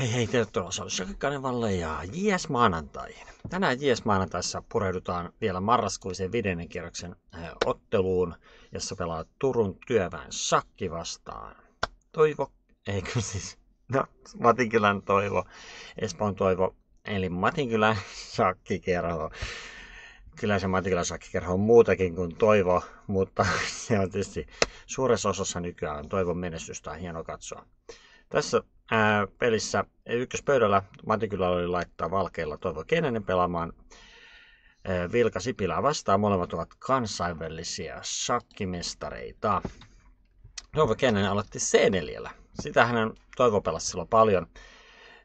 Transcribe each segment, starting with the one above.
Hei hei, tervetuloa Salissakin Kanevalle ja JS maanantaihin. Tänään JS maanantaissa pureudutaan vielä marraskuisen viidennen kierroksen eh, otteluun, jossa pelaa Turun työväen sakki vastaan. Toivo, eikö siis, no Matinkylän Toivo, Espoon Toivo, eli Matinkylän sakkikerho. Kyllä se Matinkylän sakkikerho on muutakin kuin Toivo, mutta se on tietysti suuressa osassa nykyään Toivon menestystä on hieno katsoa. Tässä ää, pelissä ykköspöydällä Matikylä oli laittaa valkeilla Toivo Kenenen pelaamaan Vilka Sipilää vastaan. Molemmat ovat kansainvälisiä shakkimestareita. Toivo Kenenen aloitti C4. Sitä hän Toivo pelasi silloin paljon.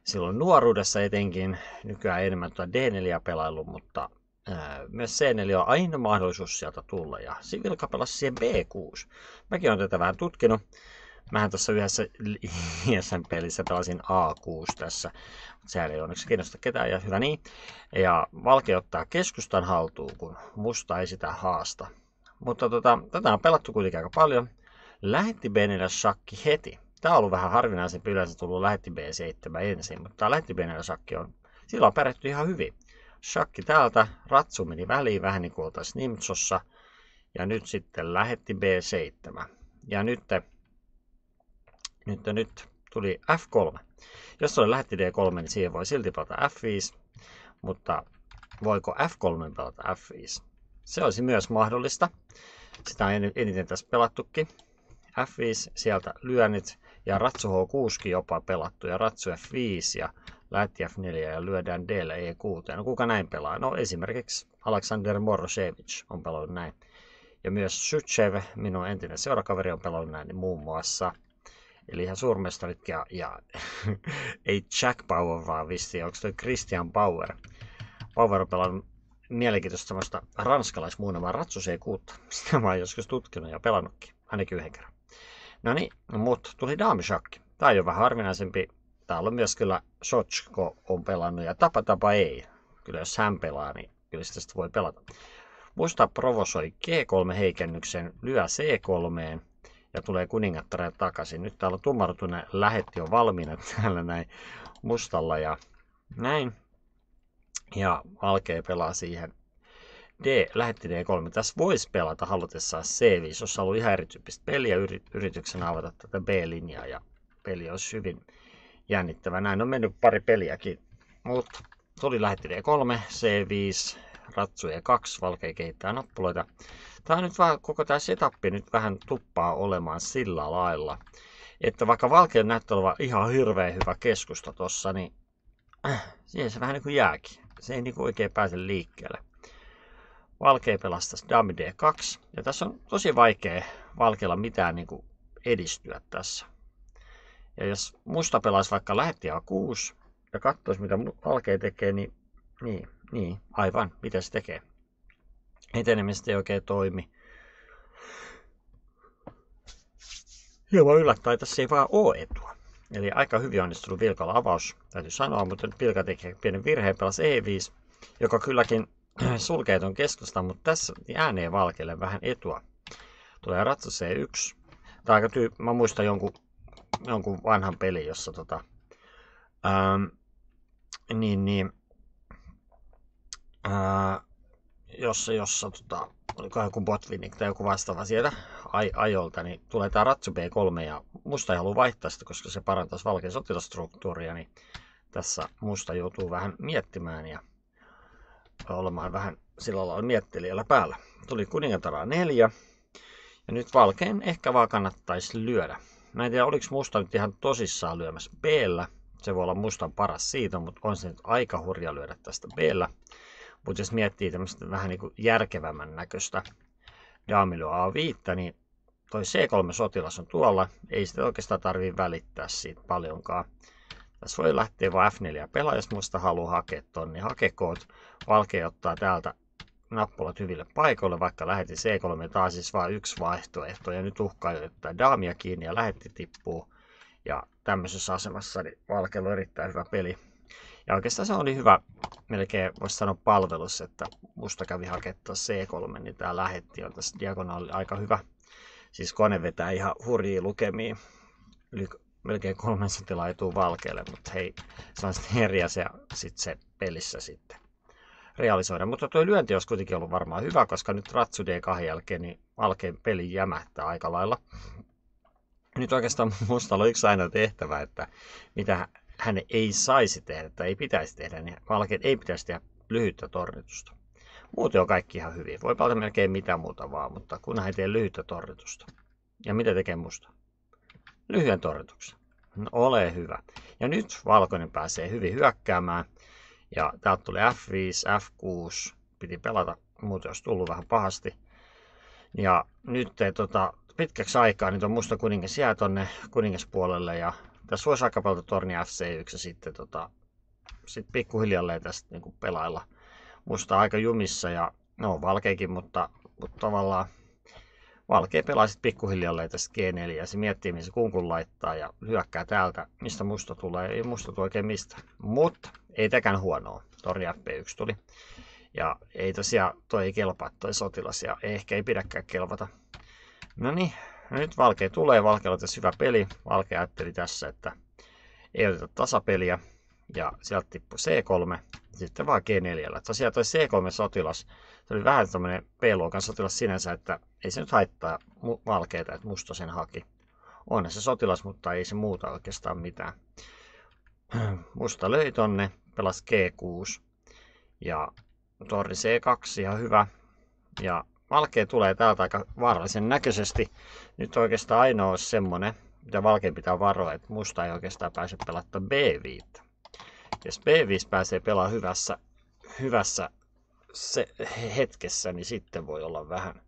Silloin nuoruudessa etenkin, nykyään enemmän tuota D4 mutta ää, myös C4 on aina mahdollisuus sieltä tulla. Ja Vilka pelasi siihen B6. Mäkin olen tätä vähän tutkinut. Mähän tuossa yhdessä ISN pelissä pelasin A6 tässä. Sehän ei onneksi kiinnosta ketään ja hyvä niin. Ja Valke ottaa keskustan haltuun, kun musta ei sitä haasta. Mutta tota, tätä on pelattu kuitenkin aika paljon. Lähetti Benillä shakki heti. Tämä on ollut vähän harvinaisempi, yleensä tullut lähetti B7 ensin, mutta tämä lähetti Benillä shakki on, sillä on pärjätty ihan hyvin. Shakki täältä, ratsu meni väliin vähän niin kuin oltaisiin Nimtsossa. Ja nyt sitten lähetti B7. Ja nyt nyt, nyt tuli F3. Jos oli lähetti D3, niin siihen voi silti pelata F5, mutta voiko F3 pelata F5? Se olisi myös mahdollista. Sitä on eniten tässä pelattukin. F5, sieltä lyönnit ja ratsu H6 jopa pelattu ja ratsu F5 ja lähti F4 ja lyödään D E6. No kuka näin pelaa? No esimerkiksi Aleksander Moroshevich on pelannut näin. Ja myös Shuchev, minun entinen seurakaveri, on pelannut näin niin muun muassa. Eli ihan suurmestarit ja, ja ei Jack Power vaan vissi, onko toi Christian Power. Power on pelannut mielenkiintoista semmoista ranskalaismuunnelmaa Ratsu C6. Sitä mä oon joskus tutkinut ja pelannutkin, ainakin yhden kerran. No niin, mutta tuli daamishakki. Tää on jo vähän harvinaisempi. Täällä on myös kyllä Sochko on pelannut ja Tapa Tapa ei. Kyllä jos hän pelaa, niin kyllä sitä voi pelata. Musta provosoi G3 heikennyksen, lyö C3 ja tulee kuningattare takaisin. Nyt täällä on tummartunen lähetti on valmiina täällä näin mustalla ja näin. Ja valkea pelaa siihen D, lähetti D3. Tässä voisi pelata halutessaan C5, jos on ollut ihan erityyppistä peliä yrityksenä avata tätä B-linjaa ja peli olisi hyvin jännittävä. Näin on mennyt pari peliäkin, mutta tuli lähetti D3, C5, ratsu E2, valkea kehittää nappuloita. Tämä nyt vaan, koko tämä setup nyt vähän tuppaa olemaan sillä lailla, että vaikka Valkeen näyttää olevan ihan hirveän hyvä keskusta tossa, niin äh, siihen se vähän niin kuin jääkin. Se ei niin kuin oikein pääse liikkeelle. Valkea pelastas Dami D2. Ja tässä on tosi vaikea Valkeella mitään niin kuin edistyä tässä. Ja jos musta pelaisi vaikka lähetti A6 ja katsoisi mitä Valkea tekee, niin, niin, niin aivan, mitä se tekee etenemistä ei oikein toimi. Hieman yllättäen tässä ei vaan ole etua. Eli aika hyvin onnistunut Vilkalla avaus, täytyy sanoa, mutta nyt Vilka tekee pienen virheen, pelas E5, joka kylläkin sulkee tuon keskustan, mutta tässä ääneen valkeille vähän etua. Tulee ratsa C1. Tämä aika tyy- mä muistan jonkun, jonkun vanhan pelin, jossa tota, ähm, niin, niin, äh, jossa, jossa tota, oliko joku Botvinnik tai joku vastaava sieltä aj- ajolta, niin tulee tämä Ratsu B3 ja musta ei halua vaihtaa sitä, koska se parantaisi valkean sotilastruktuuria, niin tässä musta joutuu vähän miettimään ja olemaan vähän sillä lailla miettelijällä päällä. Tuli kuningatara 4 ja nyt valkeen ehkä vaan kannattaisi lyödä. Mä en tiedä, oliko musta nyt ihan tosissaan lyömässä b Se voi olla mustan paras siitä, mutta on se nyt aika hurja lyödä tästä b mutta jos miettii tämmöistä vähän niin kuin järkevämmän näköistä Daamilo A5, niin toi C3-sotilas on tuolla. Ei sitä oikeastaan tarvii välittää siitä paljonkaan. Tässä voi lähteä vaan F4 pelaa, jos muista haluaa hakea ton, niin hakekoot. Valkea ottaa täältä nappulat hyville paikoille, vaikka lähetti C3, taas siis vain yksi vaihtoehto. Ja nyt uhkaa ottaa daamia kiinni ja lähetti tippuu. Ja tämmöisessä asemassa niin Valkealla on erittäin hyvä peli. Ja oikeastaan se oli hyvä, melkein voisi sanoa palvelus, että musta kävi hakettaa C3, niin tämä lähetti on tässä diagonaali aika hyvä. Siis kone vetää ihan hurjia lukemia, yli melkein kolmen sotilaan etuu valkealle, mutta hei, se on sitten eri asia sit se pelissä sitten realisoida. Mutta tuo lyönti olisi kuitenkin ollut varmaan hyvä, koska nyt Ratsu D2 jälkeen niin valkeen peli jämähtää aika lailla. Nyt oikeastaan musta on yksi ainoa tehtävä, että mitä hän ei saisi tehdä tai ei pitäisi tehdä, niin valkeat ei pitäisi tehdä lyhyttä tornitusta. Muuten on kaikki ihan hyvin. Voi palata melkein mitä muuta vaan, mutta kun hän ei tee lyhyttä tornitusta. Ja mitä tekee musta? Lyhyen tornituksen. No, ole hyvä. Ja nyt valkoinen pääsee hyvin hyökkäämään. Ja täältä tuli F5, F6. Piti pelata, muuten olisi tullut vähän pahasti. Ja nyt ei, tota, pitkäksi aikaa niin on musta kuningas jää tonne kuningaspuolelle. Ja tässä voisi aika paljon torni FC1 ja sitten tota, sit pikkuhiljalleen tästä kuin pelailla. Musta aika jumissa ja no valkeikin, mutta, mutta tavallaan Valkea pelaa sitten pikkuhiljalleen tästä G4 ja se miettii, missä kunkun laittaa ja hyökkää täältä, mistä musta tulee. Ei musta tule oikein mistä. Mutta ei täkään huonoa. Torni FP1 tuli. Ja ei tosiaan, toi ei kelpaa toi sotilas ja ehkä ei pidäkään kelvata. No niin, no nyt Valkea tulee. Valkealla tässä hyvä peli. Valkea ajatteli tässä, että ei oteta tasapeliä. Ja sieltä tippui C3, sitten vaan G4. Tosiaan toi C3-sotilas, se oli vähän tämmöinen B-luokan sotilas sinänsä, että ei se nyt haittaa valkeita, että musta sen haki. On se sotilas, mutta ei se muuta oikeastaan mitään. Musta löi tonne, pelas G6 ja torri C2 ihan hyvä. Ja valkea tulee täältä aika vaarallisen näköisesti. Nyt oikeastaan ainoa olisi semmonen, mitä valkeen pitää varoa, että musta ei oikeastaan pääse pelattaa B5. Jos B5 pääsee pelaamaan hyvässä, hyvässä se hetkessä, niin sitten voi olla vähän,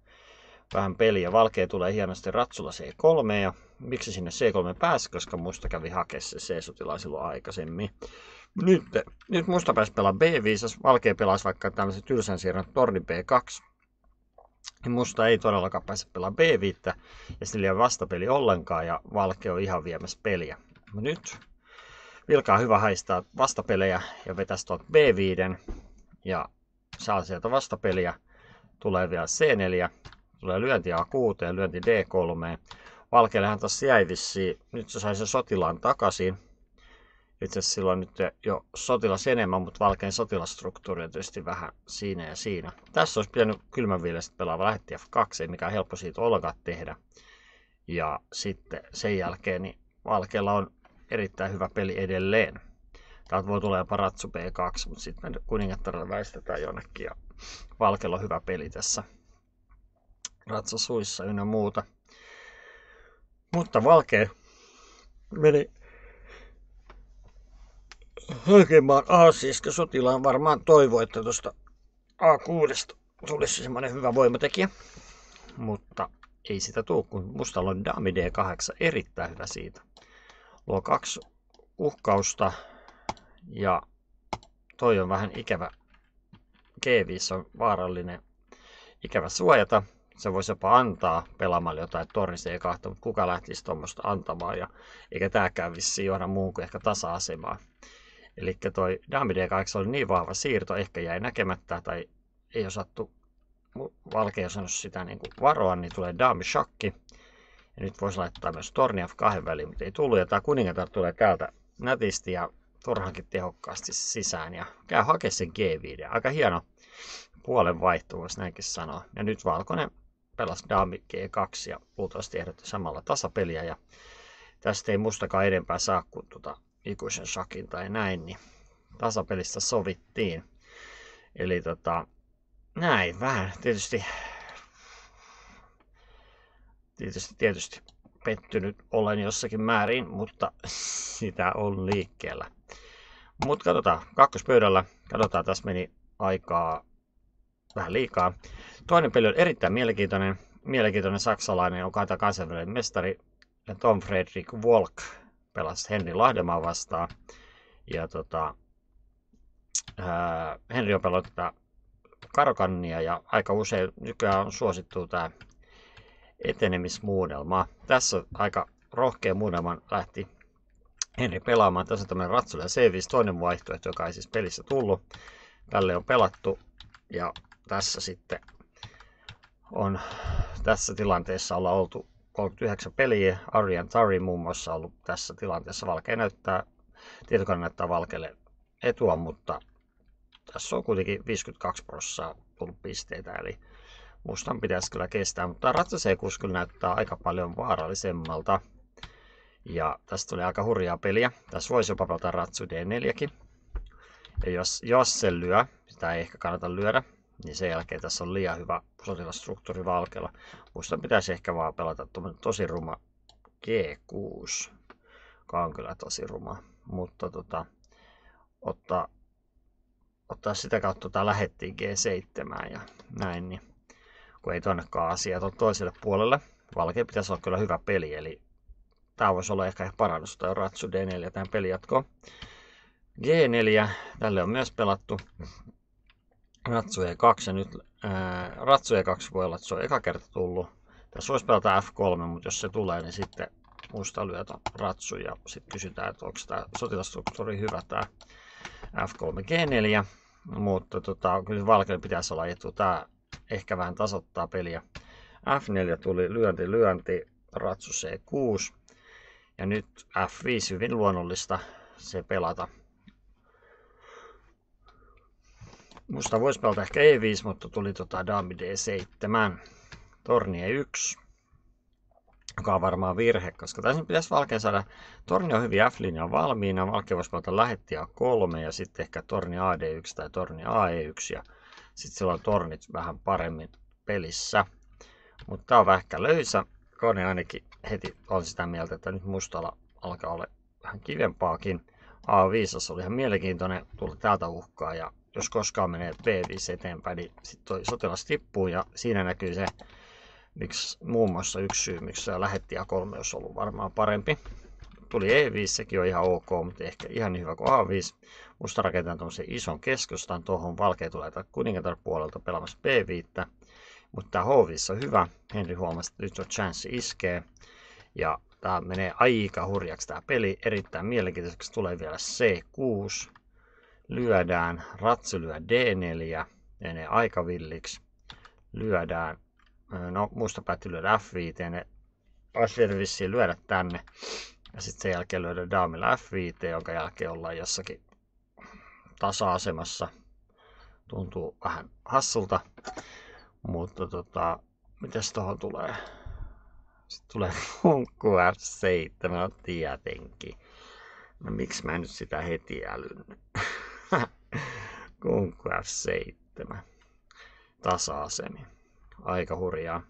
vähän peliä. Valkea tulee hienosti ratsulla C3 ja miksi sinne C3 pääsi, koska musta kävi hakea se C-sotilaan silloin aikaisemmin. Nyt, nyt musta pääsi pelaa B5, valkea pelasi vaikka tämmöisen tylsän siirron torni B2. Niin musta ei todellakaan pääse pelaa B5 ja sillä ei ole vastapeli ollenkaan ja valkea on ihan viemässä peliä. Nyt Vilkaa hyvä haistaa vastapelejä ja vetäisi tuolta B5 ja saa sieltä vastapeliä. Tulee vielä C4, tulee lyönti A6 ja lyönti D3. Valkeellehan tuossa jäi vissiin, nyt se sai sen sotilaan takaisin. Itse asiassa silloin nyt jo sotilas enemmän, mutta valkeen sotilastruktuuri on tietysti vähän siinä ja siinä. Tässä olisi pitänyt kylmän viilestä pelaava lähetti F2, mikä on helppo siitä ollenkaan tehdä. Ja sitten sen jälkeen niin valkeella on erittäin hyvä peli edelleen. Täältä voi tulla jopa Ratsu B2, mutta sitten kuningattarilla väistetään jonnekin. Ja Valkella on hyvä peli tässä suissa ynnä muuta. Mutta Valke meni hakemaan A7 sotilaan varmaan toivoi, että tuosta A6 tulisi semmoinen hyvä voimatekijä. Mutta ei sitä tuu, kun mustalla on Dami D8 erittäin hyvä siitä luo kaksi uhkausta ja toi on vähän ikävä. G5 on vaarallinen, ikävä suojata. Se voisi jopa antaa pelaamalle jotain torni C2, mutta kuka lähtisi tuommoista antamaan ja eikä tääkään vissi johda muun kuin ehkä tasa-asemaa. Eli toi Dami D8 oli niin vahva siirto, ehkä jäi näkemättä tai ei osattu valkea osannut sitä niin kuin varoa, niin tulee Dami Shakki. Ja nyt voisi laittaa myös torni F2 väliin, mutta ei tullut. Ja tämä kuningatar tulee täältä nätisti ja turhankin tehokkaasti sisään. Ja käy hakea sen G5. Aika hieno puolen vaihto, voisi näinkin sanoa. Ja nyt valkoinen pelasi Dami G2 ja luultavasti ehdotti samalla tasapeliä. Ja tästä ei mustakaan edempää saa kuin tuota ikuisen shakin tai näin, niin tasapelistä sovittiin. Eli tota, näin vähän tietysti tietysti, tietysti pettynyt olen jossakin määrin, mutta sitä on liikkeellä. Mutta katsotaan, kakkospöydällä, katsotaan, tässä meni aikaa vähän liikaa. Toinen peli on erittäin mielenkiintoinen, mielenkiintoinen saksalainen, joka on kansainvälinen mestari, Tom Fredrik Wolk pelasi Henri Lahdemaa vastaan. Ja tota, ää, Henri on pelannut tätä Karokannia ja aika usein nykyään on suosittu tämä etenemismuudelmaa. Tässä aika rohkea muudelma lähti Henri pelaamaan. Tässä on tämmöinen Ratsulla C5 toinen vaihtoehto, joka ei siis pelissä tullut. Tälle on pelattu ja tässä sitten on tässä tilanteessa olla oltu 39 peliä. Aryan Tari muun muassa ollut tässä tilanteessa. Valkea näyttää, tietokone näyttää valkealle etua, mutta tässä on kuitenkin 52 prosenttia tullut pisteitä, eli mustan pitäisi kyllä kestää, mutta ratsaseekus kyllä näyttää aika paljon vaarallisemmalta. Ja tästä tuli aika hurjaa peliä. Tässä voisi jopa pelata ratsu D4kin. Ja jos, jos se lyö, sitä ei ehkä kannata lyödä, niin sen jälkeen tässä on liian hyvä sotilasstruktuuri valkealla. Muista pitäisi ehkä vaan pelata tosi ruma G6, joka on kyllä tosi ruma. Mutta tota, ottaa, ottaa sitä kautta tota lähettiin G7 ja näin, niin kun ei tonnekaan asiat ole toiselle puolelle. Valkea pitäisi olla kyllä hyvä peli, eli tämä voisi olla ehkä parannus tai ratsu D4 tähän pelijatkoon. G4, tälle on myös pelattu. Ratsu E2 ja nyt ää, Ratsu E2 voi olla, että se on eka kerta tullut. Tässä voisi pelata F3, mutta jos se tulee, niin sitten musta lyö ratsu ja sitten kysytään, että onko tämä sotilastruktuuri hyvä tämä F3 G4. Mutta tota, kyllä valkealla pitäisi olla etu. Tämä ehkä vähän tasoittaa peliä. F4 tuli lyönti, lyönti, ratsu C6. Ja nyt F5 hyvin luonnollista se pelata. Musta voisi pelata ehkä E5, mutta tuli tota Dami D7. Torni E1. Joka on varmaan virhe, koska tässä pitäisi valkeen saada. Torni on hyvin F-linja valmiina. Valkeen voisi pelata lähetti A3 ja sitten ehkä torni AD1 tai torni AE1. Ja sitten silloin tornit vähän paremmin pelissä. Mutta tää on vähän löysä. Kone ainakin heti on sitä mieltä, että nyt mustalla alkaa olla vähän kivempaakin. A5 oli ihan mielenkiintoinen tulla täältä uhkaa ja jos koskaan menee B5 eteenpäin, niin sitten toi sotilas tippuu ja siinä näkyy se, miksi muun muassa yksi syy, miksi se lähetti A3 olisi ollut varmaan parempi. Tuli E5, sekin on ihan ok, mutta ehkä ihan niin hyvä kuin A5. Musta rakentaa tuommoisen ison keskustan, tuohon valkea tulee kuningatar puolelta pelaamassa B5. Mutta tämä H5 on hyvä. Henry huomasi, että nyt on chance iskee. Ja tämä menee aika hurjaksi tämä peli. Erittäin mielenkiintoiseksi tulee vielä C6 lyödään, ratsu lyö D4, menee aika villiksi, lyödään, no musta päätti lyödä F5, ne vissiin lyödä tänne, ja sitten sen jälkeen lyödä daamilla F5, jonka jälkeen ollaan jossakin tasa-asemassa. Tuntuu vähän hassulta, mutta tota, mitäs tuohon tulee? Sitten tulee hunkku F7, no tietenkin. No miksi mä en nyt sitä heti älynnyt? Kunkku F7. Tasa-asemi. Aika hurjaa.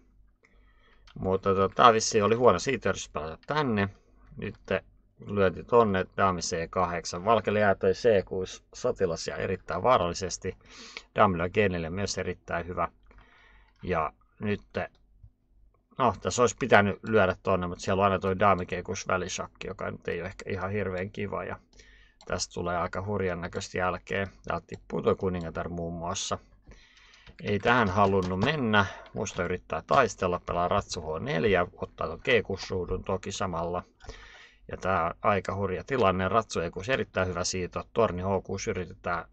Mutta tota, vissi oli huono siitä pelata tänne. Nyt lyöti tonne Dami C8. Valkelle jää toi C6 sotilas ja erittäin vaarallisesti. Damilla G4 myös erittäin hyvä. Ja nyt No, tässä olisi pitänyt lyödä tonne, mutta siellä on aina toi Dami G6 välisakki, joka nyt ei ole ehkä ihan hirveän kiva. Ja Tästä tulee aika hurjan näköistä jälkeen. Täältä tippuu tuo kuningatar muun muassa. Ei tähän halunnut mennä. Musta yrittää taistella, pelaa ratsu H4, ottaa tuon G6-ruudun toki samalla. Ja on aika hurja tilanne. Ratsu E6 erittäin hyvä siitä. Torni H6 yritetään,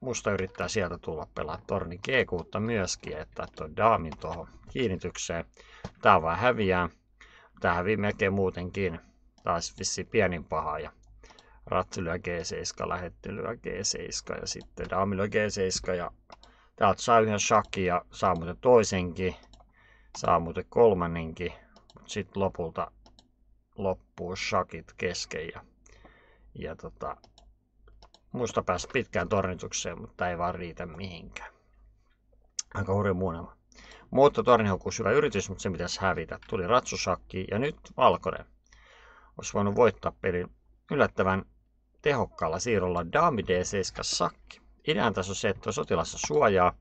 musta yrittää sieltä tulla pelaa torni G6 myöskin, että tuo daamin tuohon kiinnitykseen. Tää vaan häviää. Tää hävii melkein muutenkin. Taas vissi pienin paha ja rattilyö G7, lähettelyä G7 ja sitten daamilla G7 ja täältä saa yhden shakin ja saa muuten toisenkin, saa muuten kolmannenkin, mutta sitten lopulta loppuu shakit kesken ja, ja tota, muista pääsi pitkään tornitukseen, mutta ei vaan riitä mihinkään. Aika hurja muunnelma. Mutta tornihokuus hyvä yritys, mutta se pitäisi hävitä. Tuli ratsusakki ja nyt valkoinen. Olisi voinut voittaa pelin yllättävän tehokkaalla siirrolla Dami D7 sakki. Idean tässä on se, että sotilassa suojaa,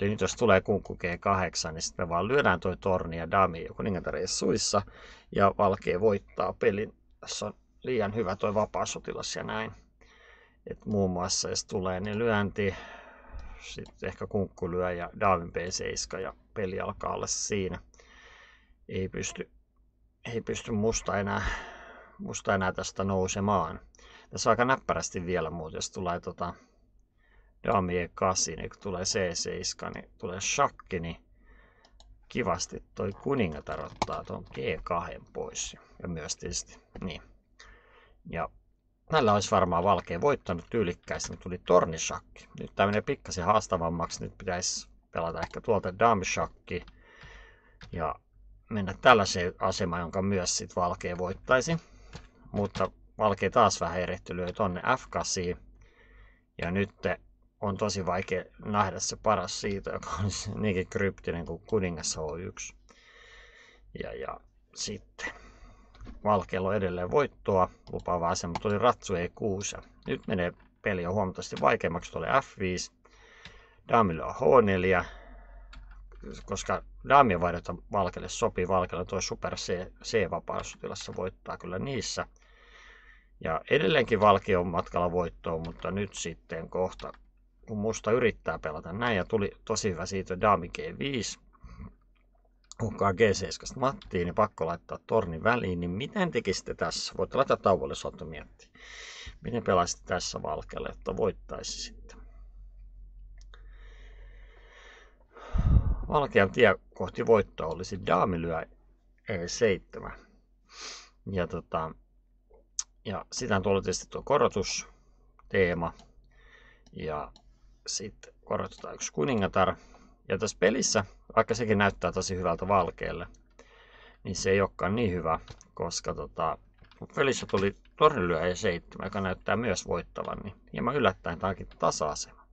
eli nyt jos tulee kunkku G8, niin sitten me vaan lyödään toi torni ja Dami ja kuningatar suissa, ja valkea voittaa pelin. Tässä on liian hyvä toi vapaa sotilas ja näin. Et muun muassa jos tulee niin lyönti, sitten ehkä kunkku lyö ja Dami B7 ja peli alkaa olla siinä. Ei pysty, ei pysty musta enää, musta enää tästä nousemaan. Tässä on aika näppärästi vielä muuten, jos tulee tota Dami E8, niin kun tulee C7, niin tulee shakki, niin kivasti toi kuningatar ottaa tuon G2 pois. Ja myös tietysti, niin. Ja Tällä olisi varmaan valkea voittanut tyylikkäästi, mutta tuli tornishakki. Nyt tämä menee pikkasen haastavammaksi. Nyt pitäisi pelata ehkä tuolta dameshakki ja mennä tällaiseen asemaan, jonka myös sit valkea voittaisi. Mutta valkea taas vähän erehtyy tonne F8. Ja nyt on tosi vaikea nähdä se paras siitä, joka on niinkin kryptinen kuin kuningas H1. Ja, ja sitten Valkealla on edelleen voittoa lupaava asema, tuli ratsu E6. Nyt menee peli on huomattavasti vaikeammaksi, tuli F5. Daamilla on H4, koska daamien vaihdota Valkelle sopii. Valkelle tuo super C, C-vapaustilassa voittaa kyllä niissä. Ja edelleenkin Valki on matkalla voittoon, mutta nyt sitten kohta, kun musta yrittää pelata näin, ja tuli tosi hyvä siitä Daami G5, uhkaa G7 Mattiin, niin pakko laittaa tornin väliin, niin miten tekisitte tässä? Voitte laittaa tauolle, jos miettiä. Miten pelaisitte tässä valkealle, että voittaisi sitten? Valkean tie kohti voittoa olisi daami lyö E7. Ja, tota, ja sitä on tullut tietysti tuo korotusteema. Ja sitten korotetaan yksi kuningatar. Ja tässä pelissä, vaikka sekin näyttää tosi hyvältä valkealle, niin se ei olekaan niin hyvä, koska tota, pelissä tuli tornilyöjä 7, joka näyttää myös voittavan, niin hieman yllättäen tämä onkin tasa-asema.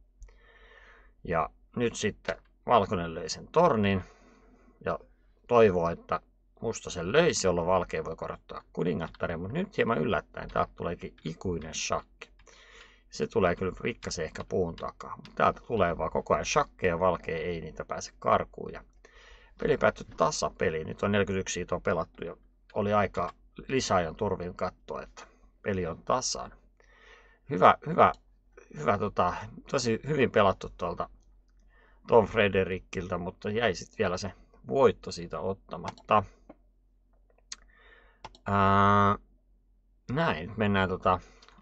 Ja nyt sitten valkoinen löi sen tornin ja toivoo, että musta sen löisi, jolloin valkea voi korottaa kuningattaren, mutta nyt hieman yllättäen täältä tuleekin ikuinen shakki. Se tulee kyllä pikkasen ehkä puun takaa. Mutta täältä tulee vaan koko ajan shakkeja, valkea ei niitä pääse karkuun. Ja peli päättyi tasapeli. Nyt on 41 siitä on pelattu ja oli aika lisäajan turvin katsoa, että peli on tasan. Hyvä, hyvä, hyvä tota, tosi hyvin pelattu tuolta Tom Frederickiltä, mutta jäi sitten vielä se voitto siitä ottamatta. Ää, näin, mennään tota,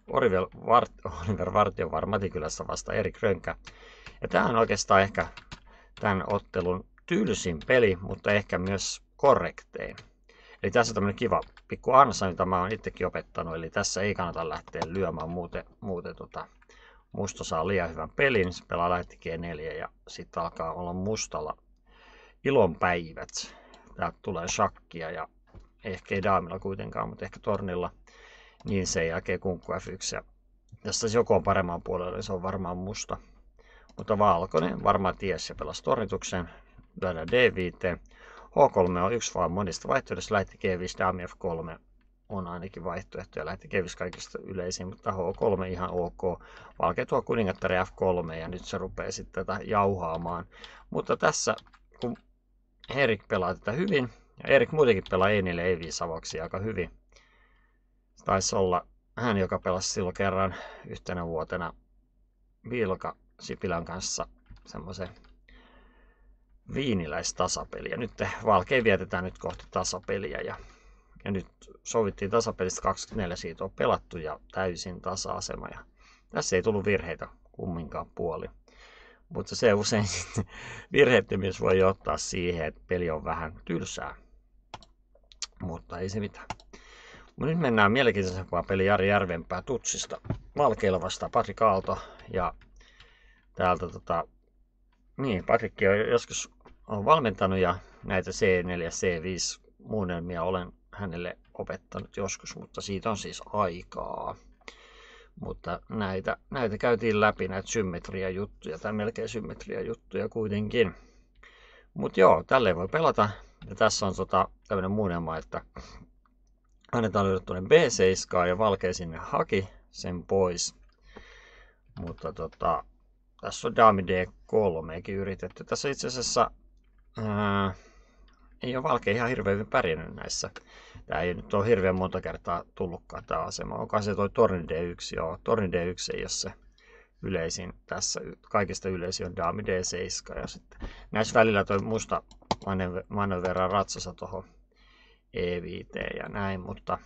Oliver, Vart, Oliver Vartiovar Matikylässä vasta Erik Rönkä. Ja tämä on oikeastaan ehkä tämän ottelun tylsin peli, mutta ehkä myös korrektein. Eli tässä on tämmöinen kiva pikku ansa, mitä mä oon itsekin opettanut. Eli tässä ei kannata lähteä lyömään, muuten, muuten tota, musta saa liian hyvän pelin. Se pelaa lähti G4 ja sitten alkaa olla mustalla ilonpäivät. Täältä tulee shakkia ja ehkä ei daamilla kuitenkaan, mutta ehkä tornilla niin sen jälkeen kunkku F1. Ja jos se joku on paremman puolella, niin se on varmaan musta. Mutta valkoinen varmaan ties ja pelasi tornituksen. Lyödään D5. H3 on yksi vaan monista vaihtoehdoista. Lähti G5, Dami F3 on ainakin vaihtoehto ja lähti G5 kaikista yleisin, mutta H3 ihan ok. Valkea tuo kuningattari F3 ja nyt se rupeaa sitten tätä jauhaamaan. Mutta tässä, kun Erik pelaa tätä hyvin, ja Erik muutenkin pelaa E4 E5 avauksia aika hyvin, taisi olla hän, joka pelasi silloin kerran yhtenä vuotena Vilka Sipilän kanssa semmoisen viiniläistasapeliä. Nyt Valkei vietetään nyt kohti tasapeliä ja, ja nyt sovittiin tasapelistä 24 siitä on pelattu ja täysin tasa-asema. Ja tässä ei tullut virheitä kumminkaan puoli. Mutta se usein virheettömyys voi johtaa siihen, että peli on vähän tylsää. Mutta ei se mitään. Mutta nyt mennään mielenkiintoisempaan peli Jari Järvenpää Tutsista. Valkeilla vastaan Patrik Aalto. Ja täältä tota, niin, Patrikki on joskus on valmentanut ja näitä C4 C5 muunnelmia olen hänelle opettanut joskus, mutta siitä on siis aikaa. Mutta näitä, näitä käytiin läpi, näitä symmetria-juttuja, tai melkein symmetria-juttuja kuitenkin. Mutta joo, tälleen voi pelata. Ja tässä on tota, tämmöinen muunnelma, että annetaan lyödä tuonne B7 ja valkea sinne haki sen pois. Mutta tota, tässä on Dami D3 yritetty. Tässä itse asiassa ää, ei ole valkea ihan hirveän hyvin pärjännyt näissä. Tämä ei nyt ole hirveän monta kertaa tullutkaan tämä asema. Onko se toi Torni D1? Joo, Torni D1 ei ole se yleisin tässä. Kaikista yleisin on Dami D7. Ja sitten näissä välillä toi musta manöveraa ratsassa tuohon E5 ja näin, mutta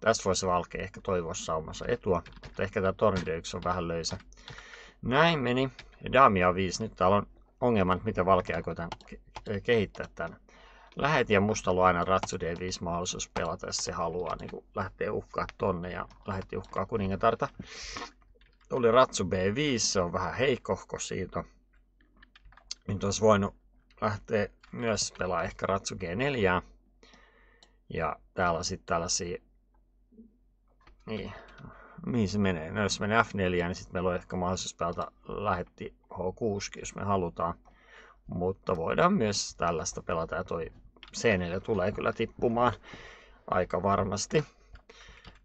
tässä voisi valkea ehkä toivoa saumassa etua, mutta ehkä tämä torni 1 on vähän löysä. Näin meni. Damia 5. Nyt täällä on ongelma, että miten valkea aikoo tämän kehittää tämän lähetin ja mustalla on aina ratsu D5 mahdollisuus pelata, jos se haluaa niin lähteä uhkaa tonne ja lähetti uhkaa kuningatarta. Tuli ratsu B5, se on vähän heikohko siitä. Nyt olisi voinut lähteä myös pelaa ehkä ratsu G4. Ja täällä on sitten tällaisia, niin, mihin se menee? No jos menee F4, niin sitten meillä on ehkä mahdollisuus pelata lähetti H6, jos me halutaan. Mutta voidaan myös tällaista pelata ja toi C4 tulee kyllä tippumaan aika varmasti.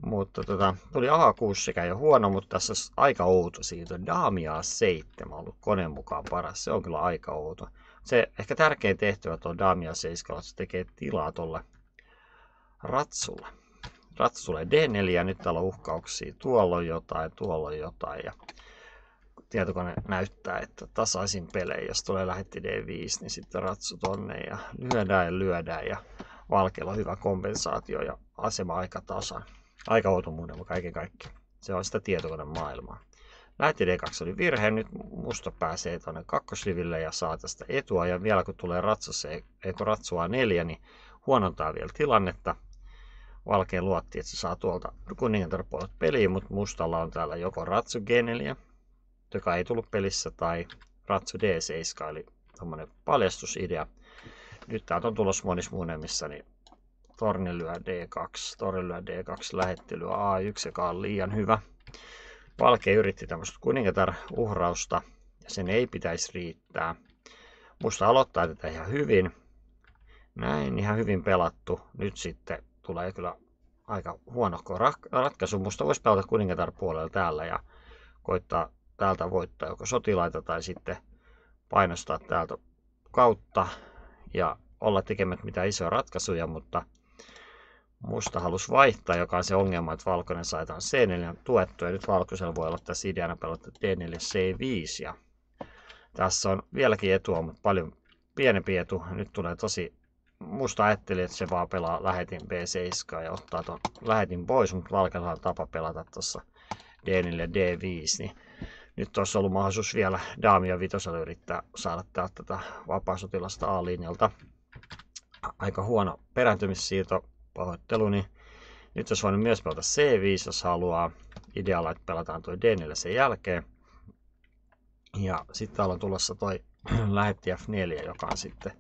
Mutta tota, tuli A6 sekä jo huono, mutta tässä on aika outo siitä. Damia 7 on ollut koneen mukaan paras. Se on kyllä aika outo. Se ehkä tärkein tehtävä tuon Damia 7, että se tekee tilaa tuolle ratsulle. Ratsu tulee D4 ja nyt täällä on uhkauksia. Tuolla on jotain, tuolla on jotain. Ja tietokone näyttää, että tasaisin pelejä, jos tulee lähetti D5, niin sitten ratsu tonne ja lyödään ja lyödään ja valkealla on hyvä kompensaatio ja asema aika tasan. Aika outo muuten kaiken kaikkiaan. Se on sitä tietokoneen maailmaa. Lähetti D2 oli virhe, nyt musta pääsee tuonne kakkosliville ja saa tästä etua. Ja vielä kun tulee ratsussa, eikö ratsua neljä, niin huonontaa vielä tilannetta. Valkea luotti, että se saa tuolta kuningatar peliin, mutta mustalla on täällä joko ratsu G4, joka ei tullut pelissä, tai Ratsu D7, eli tuommoinen paljastusidea. Nyt täältä on tulos monissa muunemissa, niin tornilyö D2, tornilyö D2, lähettelyä A1, joka on liian hyvä. Valke yritti tämmöistä kuningatar-uhrausta, ja sen ei pitäisi riittää. Musta aloittaa tätä ihan hyvin. Näin, ihan hyvin pelattu. Nyt sitten tulee kyllä aika huono ratkaisu. Musta voisi pelata kuningatar puolella täällä ja koittaa täältä voittaa joko sotilaita tai sitten painostaa täältä kautta ja olla tekemät mitään isoja ratkaisuja, mutta musta halusi vaihtaa, joka on se ongelma, että valkoinen sai tämän C4 tuettua, ja nyt valkoisella voi olla tässä ideana pelata D4 C5, ja tässä on vieläkin etua, mutta paljon pienempi etu. Nyt tulee tosi, musta ajatteli, että se vaan pelaa lähetin B7 ja ottaa tuon lähetin pois, mutta valkoisella on tapa pelata tuossa D4 D5, niin nyt olisi ollut mahdollisuus vielä Daamia vitosella yrittää saada tätä vapaasotilasta A-linjalta. Aika huono perääntymisiirto, pahoittelu, niin nyt olisi voinut myös pelata C5, jos haluaa. Idealla, että pelataan tuo D4 sen jälkeen. Ja sitten täällä on tulossa toi lähetti F4, joka on sitten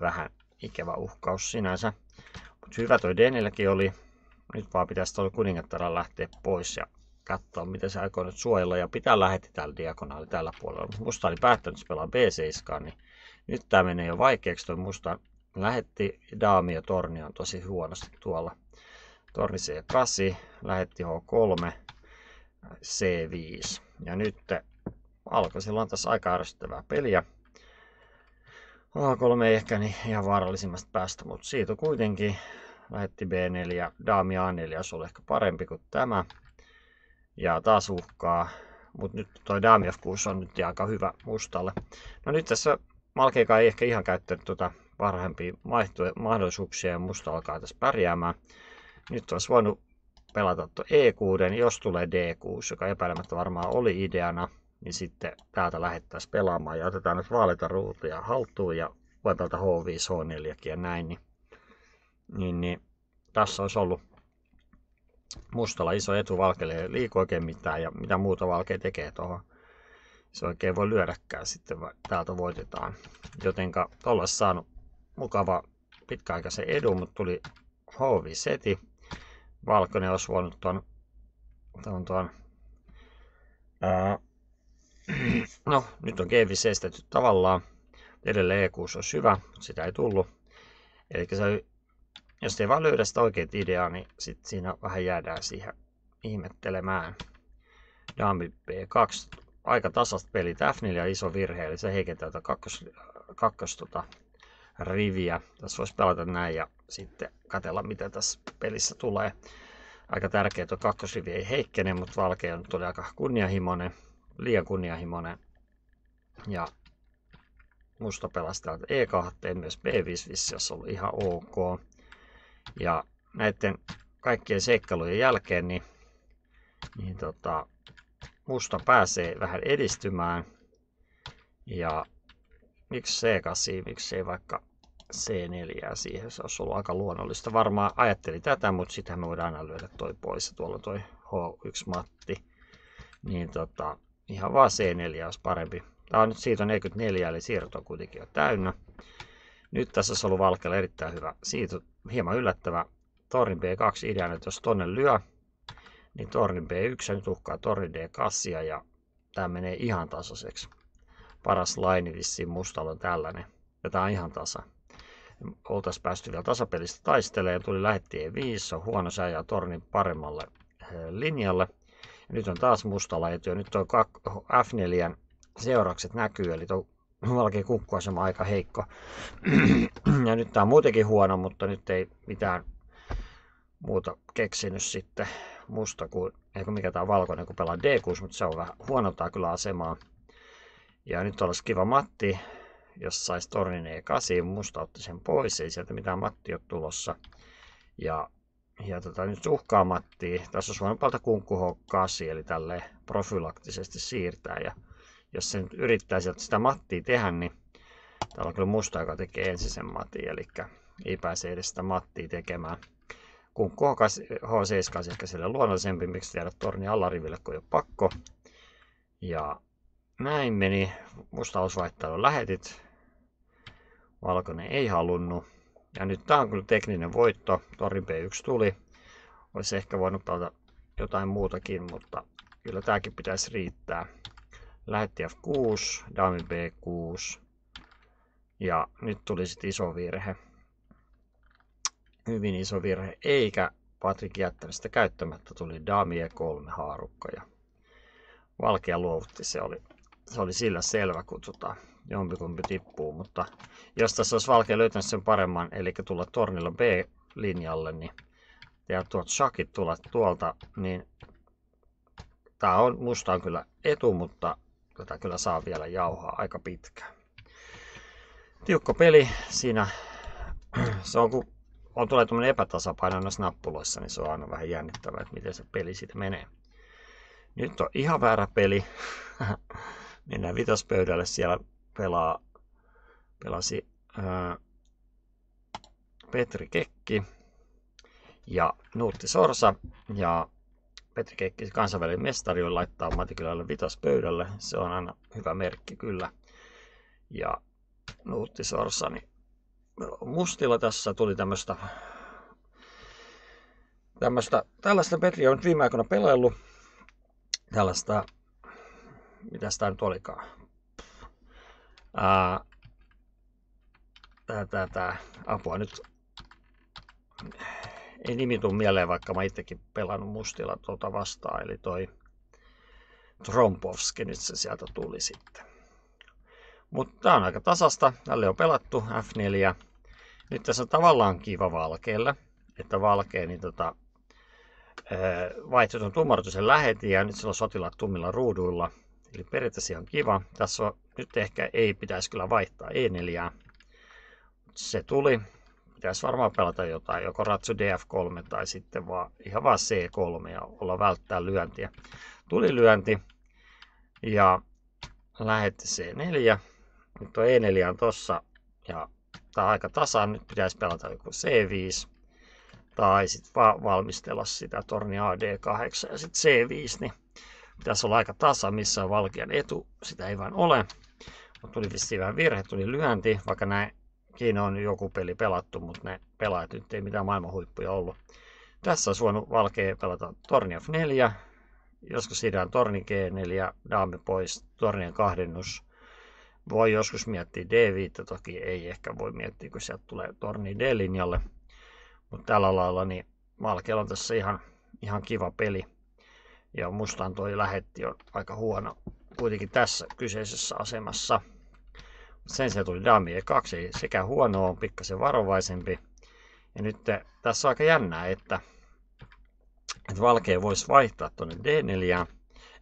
vähän ikävä uhkaus sinänsä. Mutta hyvä toi D4 oli. Nyt vaan pitäisi tuolla kuningattaralla lähteä pois ja katsoa, miten se aikoo nyt suojella ja pitää lähetti täällä diagonaali tällä puolella. Musta oli päättänyt, että pelaa B7, niin nyt tämä menee jo vaikeaksi. Tuo musta lähetti Daami ja Torni on tosi huonosti tuolla. Torni C8, lähetti H3, C5. Ja nyt alkoi silloin tässä aika ärsyttävää peliä. A3 ei ehkä niin ihan vaarallisimmasta päästä, mutta siitä kuitenkin lähetti B4, Daami A4 olisi ollut ehkä parempi kuin tämä. Ja taas uhkaa. Mutta nyt toi Dami F6 on nyt aika hyvä mustalle. No nyt tässä Malkeika ei ehkä ihan käyttänyt tuota parhaimpia mahdollisuuksia ja musta alkaa tässä pärjäämään. Nyt olisi voinut pelata tuo E6, jos tulee D6, joka epäilemättä varmaan oli ideana, niin sitten täältä lähettäisiin pelaamaan ja otetaan nyt vaalita ruutuja haltuun ja voi pelata H5, H4 ja näin, niin, niin, niin tässä olisi ollut mustalla iso etu valkeelle ei liiku oikein mitään ja mitä muuta valkea tekee tuohon. Se oikein voi lyödäkään sitten, täältä voitetaan. Jotenka tuolla saanut mukava pitkäaikaisen edun, mutta tuli Hovi seti. Valkoinen olisi voinut tuon, tuon, tuon ää, no nyt on G5 estetty tavallaan. Edelleen E6 olisi hyvä, mutta sitä ei tullut. Eli se jos ei vaan löydä sitä oikeat ideaa, niin sit siinä vähän jäädään siihen ihmettelemään. Dami B2, aika tasasta peli. F4 ja iso virhe, eli se heikentää tätä kakkos, kakkos tota, riviä. Tässä voisi pelata näin ja sitten katella, mitä tässä pelissä tulee. Aika tärkeää, että kakkosrivi ei heikkene, mutta valkea on tuli aika kunnianhimoinen, liian kunnianhimoinen. Ja musta pelasi täältä E2, myös B5 vissi, jos on ollut ihan ok. Ja näiden kaikkien seikkailujen jälkeen niin, niin tota, musta pääsee vähän edistymään. Ja miksi C8, miksi ei vaikka C4 siihen, se olisi ollut aika luonnollista. Varmaan ajatteli tätä, mutta sitten me voidaan aina lyödä toi pois. Tuolla toi H1-matti. Niin tota, ihan vaan C4 olisi parempi. Tämä on nyt siitä 44, eli siirto on kuitenkin jo täynnä. Nyt tässä olisi ollut Valkealla erittäin hyvä siitä hieman yllättävä tornin B2 ideana, että jos tonne lyö, niin tornin B1 nyt uhkaa tornin D8 ja tämä menee ihan tasaiseksi. Paras laini vissiin mustalla on tällainen. Ja tämä on ihan tasa. Oltaisiin päästy vielä tasapelistä taistelemaan. Tuli lähetti E5, on huono sää ja tornin paremmalle eh, linjalle. Ja nyt on taas mustalla etu. Nyt on F4 seuraukset näkyy, eli tuo valkea kukkuasema aika heikko. ja nyt tämä on muutenkin huono, mutta nyt ei mitään muuta keksinyt sitten musta kuin, eikö mikä tämä valkoinen, kun pelaa D6, mutta se on vähän huonontaa kyllä asemaa. Ja nyt olisi kiva matti, jos saisi tornin E8, musta otti sen pois, ei sieltä mitään matti ole tulossa. Ja, ja tota, nyt uhkaa mattia. Tässä olisi voinut palata kunkku H8, eli tälle profylaktisesti siirtää. Ja jos se nyt yrittää sieltä sitä mattia tehdä, niin täällä on kyllä musta, joka tekee ensin sen matin, eli ei pääse edes sitä mattia tekemään. Kunkku H7 on ehkä sille luonnollisempi, miksi tehdä torni alariville, kun ei ole pakko. Ja näin meni. Mustausvaihtelu lähetit. Valkoinen ei halunnut. Ja nyt tää on kyllä tekninen voitto. Torin B1 tuli. Olisi ehkä voinut pelata jotain muutakin, mutta kyllä tääkin pitäisi riittää. Lähetti F6, dami B6. Ja nyt tuli sitten iso virhe. Hyvin iso virhe, eikä Patrik jättänyt sitä käyttämättä. Tuli dami E3 haarukka ja Valkea luovutti. Se oli, se oli sillä selvä, kun tota, jompikumpi tippuu. Mutta jos tässä olisi Valkea löytänyt sen paremman, eli tulla tornilla B-linjalle, niin ja tuot shakit tulla tuolta, niin tämä on, musta on kyllä etu, mutta tätä kyllä saa vielä jauhaa aika pitkään. Tiukka peli siinä. Se on kun on tulee tuommoinen epätasapaino noissa nappuloissa, niin se on aina vähän jännittävää, että miten se peli siitä menee. Nyt on ihan väärä peli. Mennään vitospöydälle. Siellä pelaa, pelasi ää, Petri Kekki ja Nuutti Sorsa. Ja Petri Kekki, kansainvälinen mestari, on laittaa Matikylälle vitospöydälle. Se on aina hyvä merkki kyllä. Ja Nuutti Sorsa, niin mustilla tässä tuli tämmöistä tämmöistä, tällaista Petri on nyt viime aikoina pelaillut tällaista, mitä sitä nyt olikaan. Ää, tää, tää, tää, apua nyt. Ei nimi tuu mieleen, vaikka mä itsekin pelannut mustilla tuota vastaan, eli toi Trompovski, nyt se sieltä tuli sitten. Mutta tää on aika tasasta, tälle on pelattu F4. Nyt tässä on tavallaan kiva valkeelle, että valkea niin tota, vaihtoi tuon lähetin ja nyt sillä on sotilaat tummilla ruuduilla. Eli periaatteessa ihan kiva. Tässä on, nyt ehkä ei pitäisi kyllä vaihtaa E4. Se tuli. Pitäisi varmaan pelata jotain, joko ratsu DF3 tai sitten vaan, ihan vaan C3 ja olla välttää lyöntiä. Tuli lyönti ja lähetti C4. Nyt on E4 on tossa ja tää on aika tasan. Nyt pitäisi pelata joku C5 tai sitten va- valmistella sitä torni AD8 ja sitten C5, niin pitäisi olla aika tasa, missä on valkean etu. Sitä ei vain ole. Mutta tuli vissiin vähän virhe, tuli lyönti, vaikka näinkin on joku peli pelattu, mutta ne pelaajat nyt ei mitään maailman huippuja ollut. Tässä on voinut valkea pelata torni F4, joskus siirrään torni G4, daami pois, tornien kahdennus. Voi joskus miettiä D5, toki ei ehkä voi miettiä, kun sieltä tulee torni D-linjalle. Mutta tällä lailla niin Valkealla on tässä ihan, ihan kiva peli. Ja mustaan toi lähetti on aika huono kuitenkin tässä kyseisessä asemassa. Sen sijaan tuli Dami E2, ei sekä huono on pikkasen varovaisempi. Ja nyt tässä on aika jännää, että, että Valkea voisi vaihtaa tuonne D4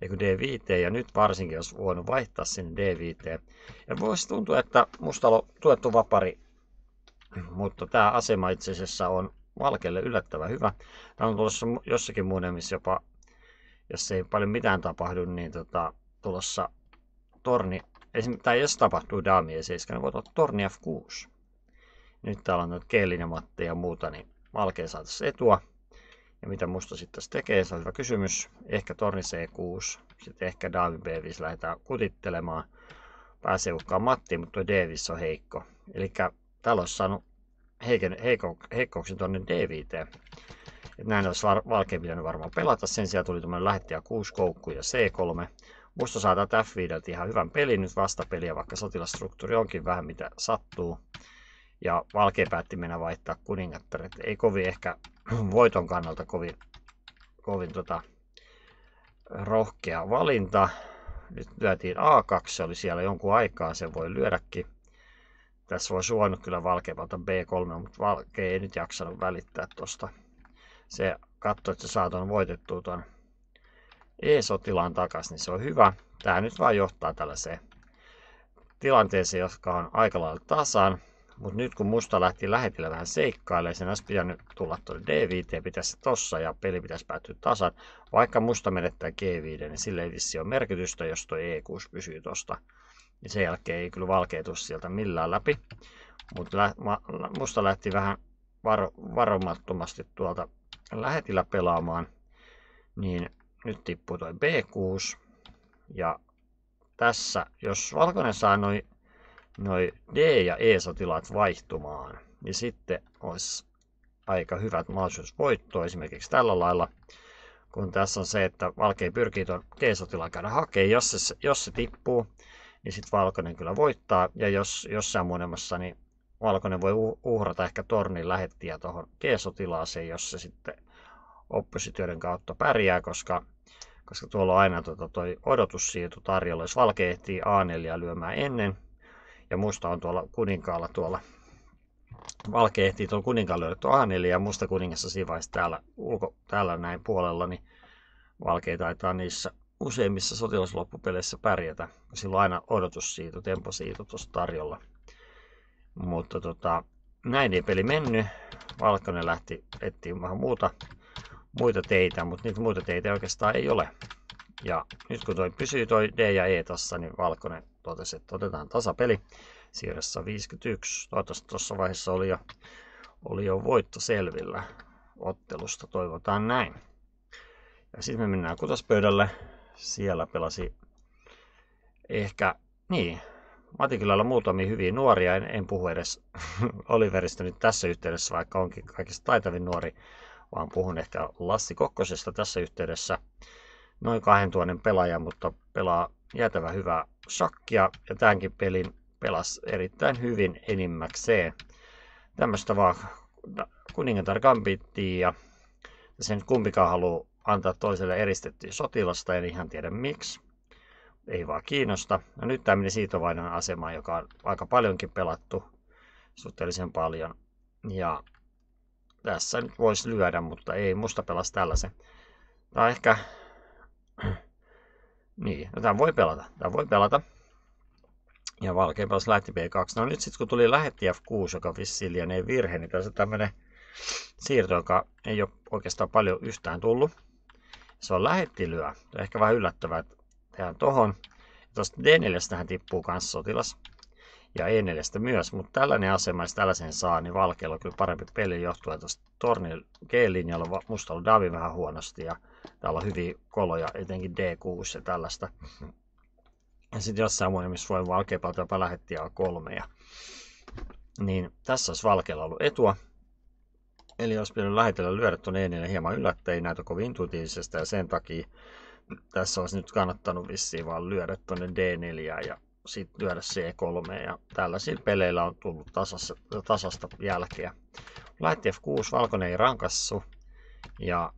eikö D5 ja nyt varsinkin olisi voinut vaihtaa sinne D5. Ja voisi tuntua, että musta on tuettu vapari, mutta tämä asema itse asiassa on Valkeelle yllättävän hyvä. Tämä on tulossa jossakin muunemissa jopa, jos ei paljon mitään tapahdu, niin tota, tulossa torni tai jos tapahtuu daami ja 7, niin voit ottaa torni F6. Nyt täällä on keelin ja matte ja muuta, niin valkea saataisiin etua. Ja mitä musta sitten tässä tekee, se on hyvä kysymys. Ehkä torni C6, sitten ehkä daami B5 lähdetään kutittelemaan. Pääsee uhkaan Matti, mutta tuo D5 on heikko. Eli täällä olisi saanut heikko, heikkouksen tuonne D5. Näin olisi valkea pitänyt varmaan pelata. Sen sijaan tuli tämmöinen lähettäjä 6 koukku ja C3. Musta saa tätä F5 ihan hyvän pelin nyt vastapeliä, vaikka sotilastruktuuri onkin vähän mitä sattuu. Ja valkea päätti mennä vaihtaa kuningattaret. Ei kovin ehkä voiton kannalta kovin, kovin tota, rohkea valinta. Nyt lyötiin A2, se oli siellä jonkun aikaa, se voi lyödäkin. Tässä voi suonut kyllä valkeavalta B3, mutta valkea ei nyt jaksanut välittää tuosta. Se katsoi, että se saa tuon voitettua tuon E-sotilaan takaisin, niin se on hyvä. Tämä nyt vaan johtaa tällaiseen tilanteeseen, joka on aika lailla tasan. Mutta nyt kun musta lähti lähetillä vähän seikkailemaan, sen olisi pitänyt tulla tuonne D5, pitäisi tossa ja peli pitäisi päättyä tasan. Vaikka musta menettää G5, niin sille ei vissi ole merkitystä, jos tuo E6 pysyy tosta. Ja sen jälkeen ei kyllä valkeitu sieltä millään läpi. Mutta lä- musta lähti vähän varo- varomattomasti tuolta lähetillä pelaamaan. Niin nyt tippuu toi B6. Ja tässä, jos valkoinen saa noin noi D- ja E-sotilaat vaihtumaan, niin sitten olisi aika hyvät mahdollisuus voittoa esimerkiksi tällä lailla. Kun tässä on se, että valkea pyrkii tuon D-sotilaan käydä hakemaan, jos se, jos se tippuu, niin sitten valkoinen kyllä voittaa. Ja jos jossain muonemassa, niin valkoinen voi uhrata ehkä tornin lähettiä tuohon G-sotilaaseen, jos se sitten oppositioiden kautta pärjää, koska, koska tuolla on aina tuota toi odotussiirto tarjolla. Jos valkea ehtii A4 lyömään ennen, ja musta on tuolla kuninkaalla tuolla valkea ehtii tuolla kuninkaan löydetty A4 ja musta kuningassa siinä täällä, ulko, täällä näin puolella, niin valkea taitaa niissä useimmissa sotilasloppupeleissä pärjätä. Sillä on aina odotussiito, temposiito tuossa tarjolla. Mutta tota, näin ei peli mennyt. Valkoinen lähti etsiä vähän muuta, muita teitä, mutta niitä muita teitä oikeastaan ei ole. Ja nyt kun toi pysyy toi D ja E tossa, niin Valkoinen totesi, että otetaan tasapeli siirrossa 51. Toivottavasti tuossa vaiheessa oli jo, oli jo voitto selvillä ottelusta, toivotaan näin. Ja sitten me mennään kutaspöydälle. Siellä pelasi ehkä, niin, Matikylällä muutamia hyviä nuoria. En, en puhu edes Oliverista nyt tässä yhteydessä, vaikka onkin kaikista taitavin nuori, vaan puhun ehkä Lassi Kokkosesta tässä yhteydessä. Noin 2000 pelaaja, mutta pelaa jäätävä hyvää shakkia ja tämänkin pelin pelasi erittäin hyvin enimmäkseen. Tämmöistä vaan kuningatar gambittia ja sen kumpikaan haluaa antaa toiselle eristettyä sotilasta, en ihan tiedä miksi. Ei vaan kiinnosta. No nyt tämä meni siirtovainon asemaan, joka on aika paljonkin pelattu, suhteellisen paljon. Ja tässä nyt voisi lyödä, mutta ei musta pelas tällaisen. On ehkä niin, no tämän voi pelata. Tämä voi pelata. Ja valkea pelasi lähti B2. No nyt sitten kun tuli lähetti F6, joka vissiin lienee virhe, niin tässä tämmöinen siirto, joka ei ole oikeastaan paljon yhtään tullut. Se on lähettilyö. on ehkä vähän yllättävää, että tehdään tohon. Tuosta D4 tähän tippuu myös sotilas. Ja E4 myös, mutta tällainen asema, jos tällaisen saa, niin valkealla on kyllä parempi peli johtuen tuosta tornin G-linjalla. Musta on Davi vähän huonosti ja Täällä on hyviä koloja, etenkin D6 ja tällaista. Ja sitten jossain muuta, missä voi valkeapalta jopa lähetti A3. Ja... Niin tässä olisi valkealla ollut etua. Eli olisi pitänyt lähetellä lyödä tuon E4 hieman yllättäen, näytä kovin intuitiivisesta ja sen takia tässä olisi nyt kannattanut vissiin vaan lyödä tuonne D4 ja sitten lyödä C3 ja tällaisilla peleillä on tullut tasasta, tasasta jälkeä. Lähetti F6, valkoinen ei rankassu ja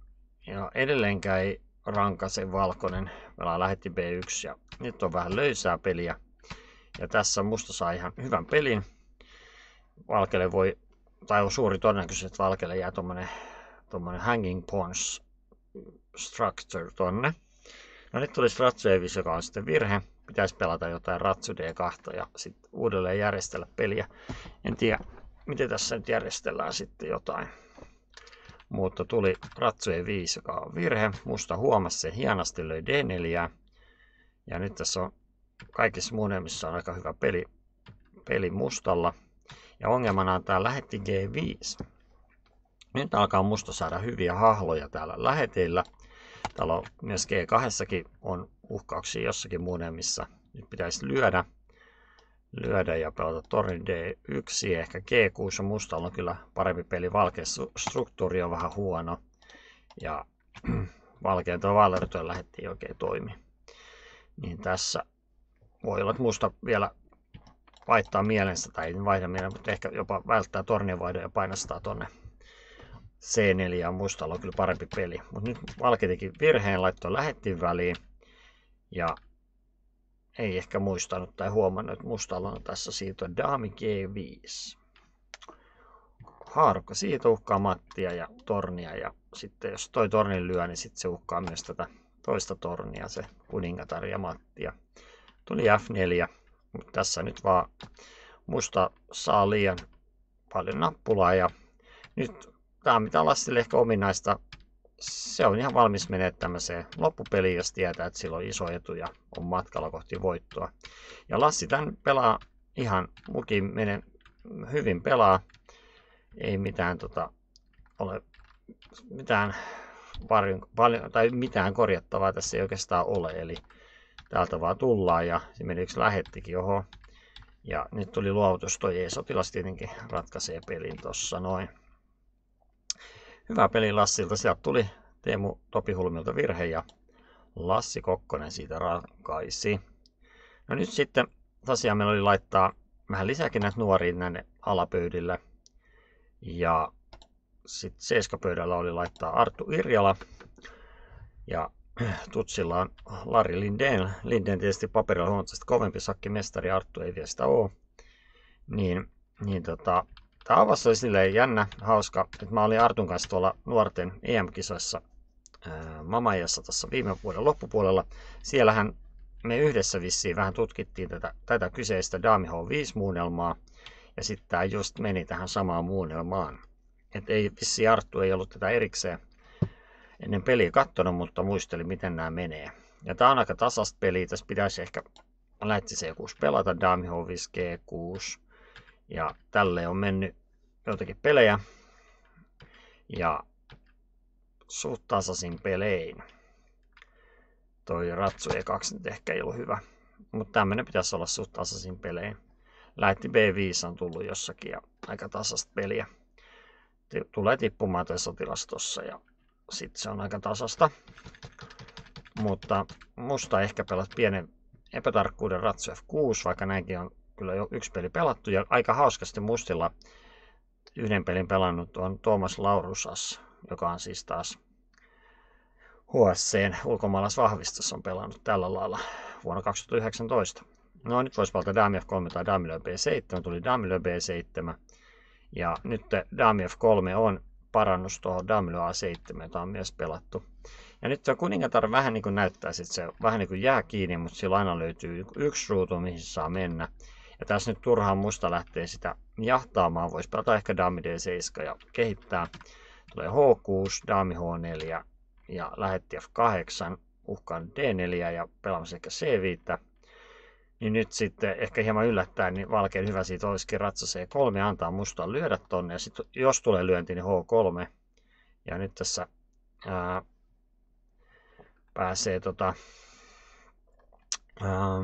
ja edelleenkään ei rankase valkoinen. Pelaa lähetti B1 ja nyt on vähän löysää peliä. Ja tässä musta saa ihan hyvän pelin. Valkelle voi, tai on suuri todennäköisyys, että Valkelle jää tommonen hanging pawns structure tonne. No nyt tuli Stratsevis, joka on sitten virhe. Pitäisi pelata jotain Ratsu D2 ja sitten uudelleen järjestellä peliä. En tiedä, miten tässä nyt järjestellään sitten jotain mutta tuli ratsujen 5, joka on virhe. Musta huomasi se hienosti, löi D4. Ja nyt tässä on kaikissa munemmissa on aika hyvä peli, peli mustalla. Ja ongelmana on tää lähetti G5. Nyt alkaa musta saada hyviä hahloja täällä läheteillä. Täällä myös G2 on uhkauksia jossakin munemissa. Nyt pitäisi lyödä, lyödä ja pelata torni D1. Ehkä G6 on mustalla on kyllä parempi peli. Valkea struktuuri on vähän huono. Ja valkeen tuo Vallertyön lähetti oikein toimi. Niin tässä voi olla, että musta vielä vaihtaa mielensä, tai ei vaihda mielen, mutta ehkä jopa välttää tornionvaihdon ja painostaa tonne C4 ja mustalla on kyllä parempi peli. Mutta nyt Valke teki virheen, laittoi lähettiin väliin ja ei ehkä muistanut tai huomannut, että mustalla on tässä siitä Dami G5. Haarukka siitä uhkaa Mattia ja Tornia ja sitten jos toi torni lyö, niin sitten se uhkaa myös tätä toista tornia, se kuningatar ja Mattia. Tuli F4, mutta tässä nyt vaan musta saa liian paljon nappulaa ja nyt tämä on mitä Lassille ehkä ominaista. Se on ihan valmis menee tämmöiseen loppupeliin, jos tietää, että sillä on iso etu ja on matkalla kohti voittoa. Ja Lassi tämän pelaa ihan mukin menen hyvin pelaa. Ei mitään tota, ole mitään paljon, paljon, tai mitään korjattavaa tässä ei oikeastaan ole. Eli täältä vaan tullaan ja esimerkiksi lähettikin oho. Ja nyt tuli luovutus, toi E-sotilas tietenkin ratkaisee pelin tossa noin. Hyvä peli Lassilta. Sieltä tuli Teemu Topihulmilta virhe ja Lassi Kokkonen siitä rakaisi. No nyt sitten tosiaan meillä oli laittaa vähän lisääkin näitä nuoria tänne alapöydille. Ja sitten seiskapöydällä oli laittaa Arttu Irjala. Ja Tutsilla on Lari Linden. Linden tietysti paperilla huomattavasti kovempi sakkimestari, Arttu ei vielä sitä ole. Niin, niin tota, Tämä avassa oli silleen jännä, hauska, että mä olin Artun kanssa tuolla nuorten EM-kisoissa Mamajassa tuossa viime vuoden loppupuolella. Siellähän me yhdessä vissiin vähän tutkittiin tätä, tätä kyseistä Dami H5-muunnelmaa, ja sitten tämä just meni tähän samaan muunnelmaan. Et ei, vissiin Arttu ei ollut tätä erikseen ennen peliä katsonut, mutta muisteli miten nämä menee. Ja tämä on aika tasasta peliä, tässä pitäisi ehkä lähti C6 pelata, Dami H5 G6, ja tälle on mennyt joitakin pelejä. Ja suht tasaisin pelein. Toi Ratsu E2 nyt ehkä ei ollut hyvä. Mutta tämmönen pitäisi olla suht tasaisin pelein. Lähetti B5 on tullut jossakin ja aika tasasta peliä. Tulee tippumaan toi sotilas tossa ja sitten se on aika tasasta. Mutta musta ehkä pelat pienen epätarkkuuden Ratsu F6, vaikka näinkin on kyllä jo yksi peli pelattu ja aika hauskasti mustilla yhden pelin pelannut on Thomas Laurusas, joka on siis taas HSCn ulkomaalaisvahvistus on pelannut tällä lailla vuonna 2019. No nyt voisi valita Dami F3 tai Dami B7, tuli Dami B7 ja nyt Dami F3 on parannus tuohon Dami A7, jota on myös pelattu. Ja nyt se kuningatar vähän niin kuin näyttää, että se vähän niin kuin jää kiinni, mutta sillä aina löytyy yksi ruutu, mihin saa mennä. Ja tässä nyt turhaan musta lähtee sitä jahtaamaan. Voisi pelata ehkä Dami D7 ja kehittää. Tulee H6, Dami H4 ja lähetti F8, uhkaan D4 ja pelaamassa ehkä C5. Niin nyt sitten ehkä hieman yllättäen, niin valkeen hyvä siitä olisikin ratsa C3 antaa musta lyödä tonne. Ja sitten jos tulee lyönti, niin H3. Ja nyt tässä ää, pääsee tota, ää,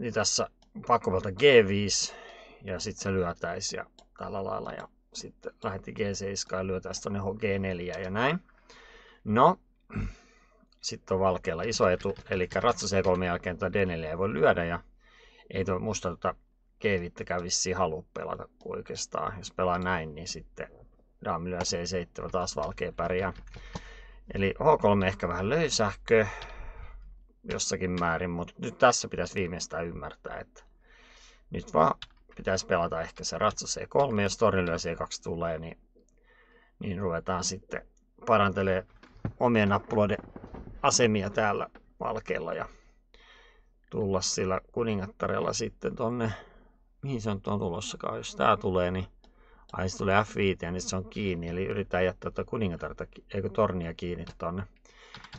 niin tässä pakkovalta G5 ja sitten se lyötäisi ja tällä lailla ja sitten lähetti G7 ja lyötäisi tuonne G4 ja näin. No, sitten on valkealla iso etu, eli ratsa C3 jälkeen tuo D4 ei voi lyödä ja ei tuo musta tuota G5 käy vissiin halua pelata oikeastaan. Jos pelaa näin, niin sitten daami lyö C7 taas valkea pärjää. Eli H3 ehkä vähän löysähkö, jossakin määrin, mutta nyt tässä pitäisi viimeistään ymmärtää, että nyt vaan pitäisi pelata ehkä se ratsa C3, jos tornille C2 tulee, niin, niin ruvetaan sitten parantelee omien nappuloiden asemia täällä valkealla ja tulla sillä kuningattarella sitten tonne, mihin se on tuon tulossakaan, jos tää tulee, niin ai se tulee F5 ja nyt se on kiinni, eli yritetään jättää tuota kuningatarta, eikö tornia kiinni tonne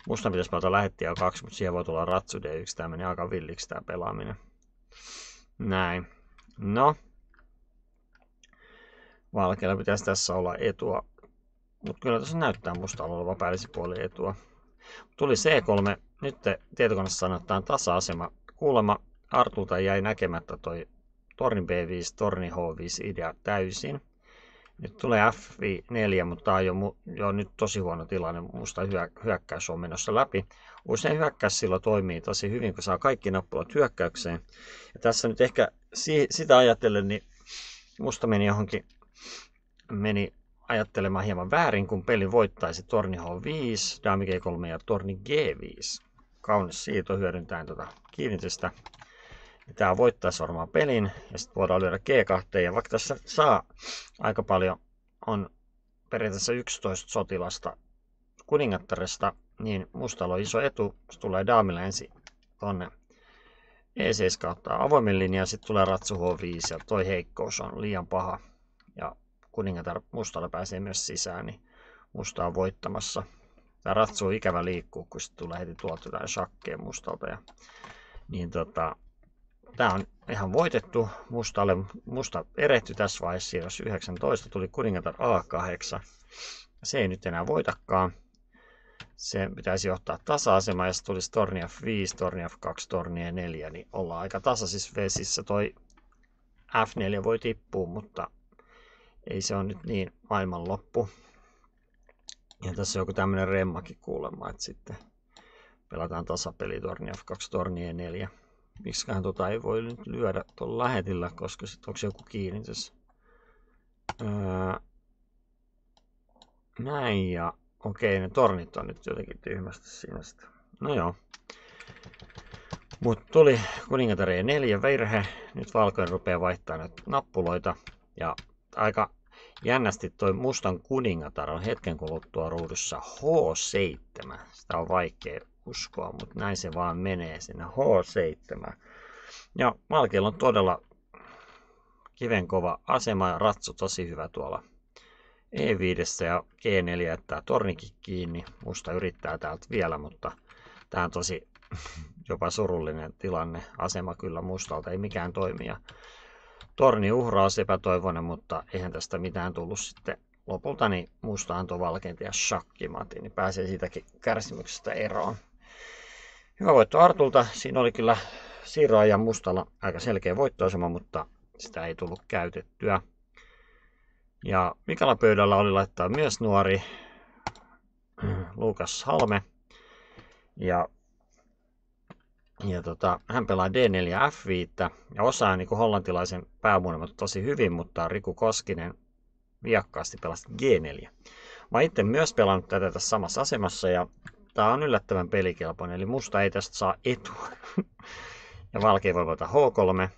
Musta pitäisi pelata lähettiä 2, mutta siihen voi tulla ratsu D1. Tää meni aika villiksi tää pelaaminen. Näin. No. Valkealla pitäisi tässä olla etua. Mutta kyllä tässä näyttää musta olevan puoli etua. Tuli C3. Nyt tietokoneessa sanotaan tasa-asema. Kuulemma Artulta jäi näkemättä toi torni B5, torni H5 idea täysin. Nyt tulee F4, mutta tämä on jo, jo nyt tosi huono tilanne. Musta hyökkäys on menossa läpi. Usein hyökkäys silloin toimii tosi hyvin, kun saa kaikki nappulat hyökkäykseen. Ja tässä nyt ehkä si- sitä ajatellen, niin musta meni johonkin, meni ajattelemaan hieman väärin, kun peli voittaisi torni H5, dami G3 ja torni G5. Kaunis siirto hyödyntäen tuota kiinnitystä. Tämä voittaisi varmaan pelin ja sitten voidaan lyödä G2. Ja vaikka tässä saa aika paljon, on periaatteessa 11 sotilasta kuningattaresta, niin mustalla on iso etu. Se tulee daamille ensin tonne E7 kautta avoimen linjan, sitten tulee ratsu H5 ja toi heikkous on liian paha. Ja kuningatar mustalla pääsee myös sisään, niin musta on voittamassa. Tämä ratsu on ikävä liikkuu, kun sitten tulee heti tuolta jotain shakkeen mustalta. Ja, niin tota, Tämä on ihan voitettu. Mustalle, musta erehty tässä vaiheessa siirros 19. Tuli kuningatar A8. Se ei nyt enää voitakaan. Se pitäisi johtaa tasa-asema ja tulisi torni F5, torni F2, torni E4, niin ollaan aika tasaisissa vesissä. Toi F4 voi tippua, mutta ei se ole nyt niin maailmanloppu. Ja tässä on joku tämmöinen remmakin kuulemma, että sitten pelataan tasapeli torni F2, torni E4 miksiköhän tota ei voi nyt lyödä tuolla lähetillä, koska sitten onko joku kiinni tässä. Öö, näin ja okei, ne tornit on nyt jotenkin tyhmästi siinä sitten. No joo. Mutta tuli kuningatar E4 virhe. Nyt valkoinen rupeaa vaihtaa nyt nappuloita. Ja aika jännästi toi mustan kuningatar on hetken kuluttua ruudussa H7. Sitä on vaikea uskoa, mutta näin se vaan menee sinne H7. Ja Malkeilla on todella kivenkova asema ja ratsu tosi hyvä tuolla E5 ja G4 jättää tornikin kiinni. Musta yrittää täältä vielä, mutta tämä on tosi jopa surullinen tilanne. Asema kyllä mustalta, ei mikään toimi. Ja torni uhraus epätoivoinen, mutta eihän tästä mitään tullut sitten lopulta, niin musta antoi valkeinta ja shakkimati, niin pääsee siitäkin kärsimyksestä eroon. Hyvä voitto Artulta. Siinä oli kyllä Siirroa ja Mustalla aika selkeä voittoasema, mutta sitä ei tullut käytettyä. Ja Mikala pöydällä oli laittaa myös nuori Lukas Halme. Ja, ja tota, hän pelaa D4 F5 ja osaa niin hollantilaisen päämuonemat tosi hyvin, mutta Riku Koskinen viakkaasti pelasi G4. Mä itse myös pelannut tätä tässä samassa asemassa ja Tää on yllättävän pelikelpoinen, eli musta ei tästä saa etua. ja valkea voi voittaa H3.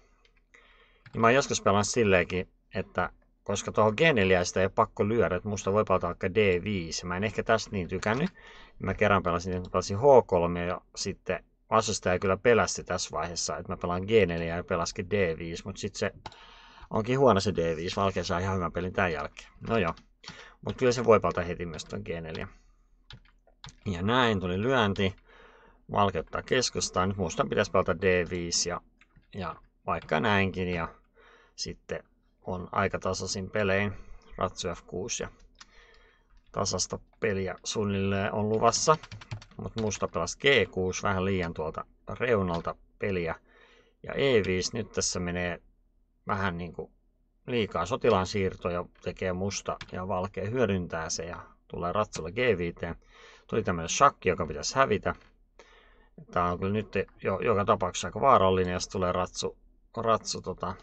Ja mä oon joskus pelannut silleenkin, että koska tuohon G4 sitä ei ole pakko lyödä, että musta voi pelata vaikka D5. Mä en ehkä tästä niin tykännyt. Mä kerran pelasin, että pelasin H3 ja sitten vastustaja kyllä pelästi tässä vaiheessa, että mä pelaan G4 ja pelaskin D5, mutta sitten se onkin huono se D5. Valkea saa ihan hyvän pelin tämän jälkeen. No joo, mutta kyllä se voi pelata heti myös tuon G4. Ja näin tuli lyönti. Valkeuttaa keskustaan. Nyt musta pitäisi pelata D5 ja, ja vaikka näinkin. Ja sitten on aika tasaisin pelein. Ratsu F6 ja tasasta peliä suunnilleen on luvassa. Mutta musta pelasi G6 vähän liian tuolta reunalta peliä. Ja E5 nyt tässä menee vähän niin kuin liikaa sotilaan siirtoja tekee musta ja valkea hyödyntää se ja tulee ratsulla G5. Tuli tämmöinen shakki, joka pitäisi hävitä. Tämä on kyllä nyt jo, joka tapauksessa aika vaarallinen, jos tulee ratsu, ratsu tota,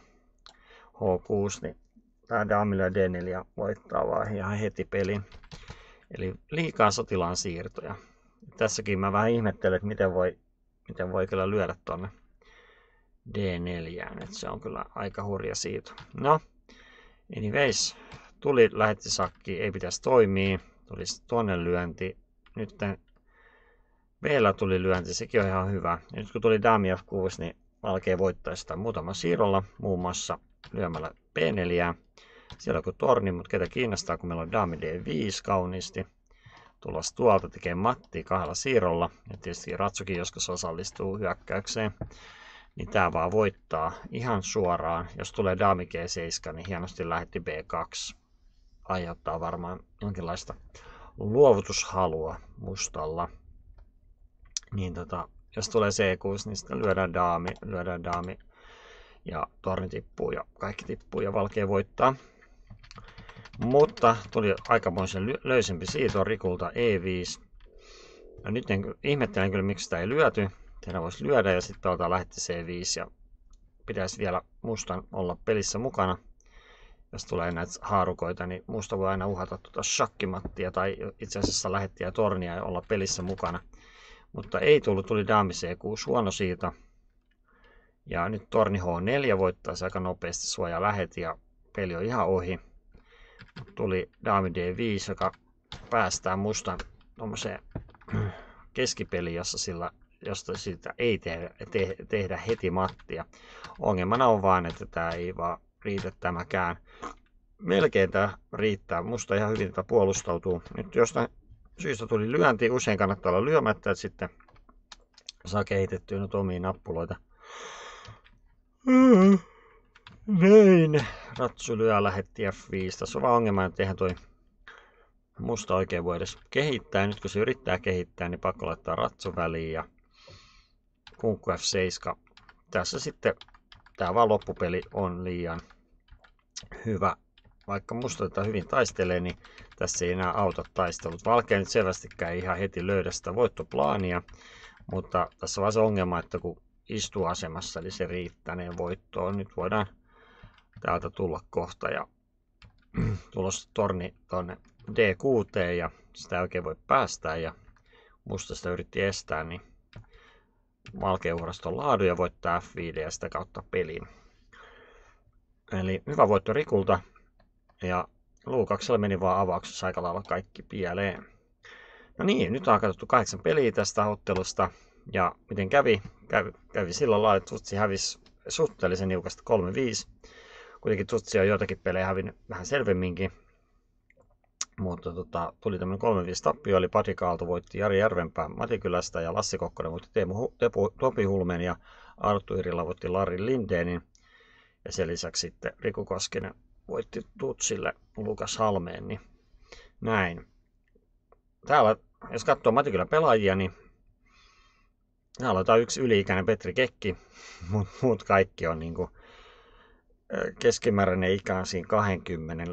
H6, niin tämä Damille ja D4 voittaa vaan ihan heti pelin. Eli liikaa sotilaan siirtoja. Tässäkin mä vähän ihmettelen, että miten voi, miten voi kyllä lyödä tuonne D4. Että se on kyllä aika hurja siitä. No, anyways, tuli lähetti sakki, ei pitäisi toimia. Tulisi tuonne lyönti, nyt vielä tuli lyönti, sekin on ihan hyvä. Ja nyt kun tuli Dami F6, niin Valkea voittaa sitä muutama siirrolla, muun muassa lyömällä P4. Siellä on torni, mutta ketä kiinnostaa, kun meillä on Dami D5 kauniisti. tulos tuolta tekee Matti kahdella siirrolla. Ja tietysti Ratsukin joskus osallistuu hyökkäykseen. Niin tää vaan voittaa ihan suoraan. Jos tulee Dami G7, niin hienosti lähetti B2. Aiheuttaa varmaan jonkinlaista luovutushalua mustalla. Niin tota, jos tulee C6, niin sitten lyödään daami, lyödään daami ja torni tippuu ja kaikki tippuu ja valkea voittaa. Mutta tuli aikamoisen löysempi siito Rikulta E5. Ja nyt en, ihmettelen kyllä, miksi sitä ei lyöty. Tehdään voisi lyödä ja sitten pelata lähetti C5 ja pitäisi vielä mustan olla pelissä mukana. Jos tulee näitä haarukoita, niin musta voi aina uhata tuota shakkimattia tai itse asiassa lähettiä tornia ja olla pelissä mukana. Mutta ei tullut, tuli daami C6, huono siitä. Ja nyt torni H4 voittaa se aika nopeasti suoja läheti ja peli on ihan ohi. Tuli daami D5, joka päästää mustan tuommoiseen keskipeliin, jossa sillä, josta siitä ei tehdä, te, tehdä heti mattia. Ongelmana on vaan, että tämä ei vaan riitä tämäkään. Melkein tämä riittää. Musta ihan hyvin tätä puolustautuu. Nyt jostain syystä tuli lyönti. Usein kannattaa olla lyömättä, että sitten saa kehitettyä nyt omiin nappuloita. Näin. Ratsu lyö lähetti F5. Tässä on vaan ongelma, että eihän toi musta oikein voi edes kehittää. Nyt kun se yrittää kehittää, niin pakko laittaa ratsu väliin ja kunkku F7. Tässä sitten tämä vaan loppupeli on liian hyvä. Vaikka musta tätä hyvin taistelee, niin tässä ei enää auta taistelut. Valkea nyt selvästikään ihan heti löydä sitä voittoplaania, mutta tässä on vaan se ongelma, että kun istuu asemassa, niin se riittäneen voittoon. Nyt voidaan täältä tulla kohta ja tulossa torni tuonne D6 ja sitä ei oikein voi päästää ja musta sitä yritti estää, niin valkeuhraston laadu ja voittaa F5 ja sitä kautta pelin. Eli hyvä voitto Rikulta ja Luukaksella meni vaan avauksessa aika lailla kaikki pieleen. No niin, nyt on katsottu kahdeksan peliä tästä ottelusta. Ja miten kävi? Kävi, kävi sillä lailla, että Tutsi hävisi suhteellisen niukasta 3-5. Kuitenkin Tutsi on joitakin pelejä hävinnyt vähän selvemminkin. Mutta tota, tuli tämmöinen 3-5 tappio, eli Pati Kaalto voitti Jari Järvenpää Matikylästä ja Lassi Kokkonen voitti Teemu, Tepu, Topi Hulmen ja Arttu Irilla voitti Lari Lindeenin. Ja sen lisäksi sitten Riku Koskinen voitti Tutsille Lukas Halmeen, niin näin. Täällä, jos katsoo Matikylän pelaajia, niin täällä on yksi yli-ikäinen Petri Kekki, mutta muut kaikki on niin kuin keskimääräinen ikä siinä 20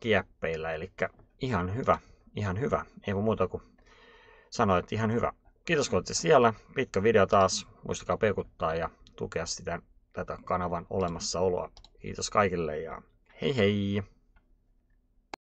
kieppeillä, eli ihan hyvä, ihan hyvä. Ei muuta kuin sanoa, että ihan hyvä. Kiitos kun olette siellä. Pitkä video taas. Muistakaa pekuttaa ja tukea sitä, tätä kanavan olemassaoloa. Kiitos kaikille ja hei hei!